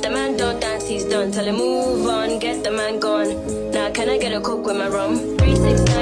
the man don't dance, he's done. Tell him move on, get the man gone. Now can I get a coke with my rum? Three, six, nine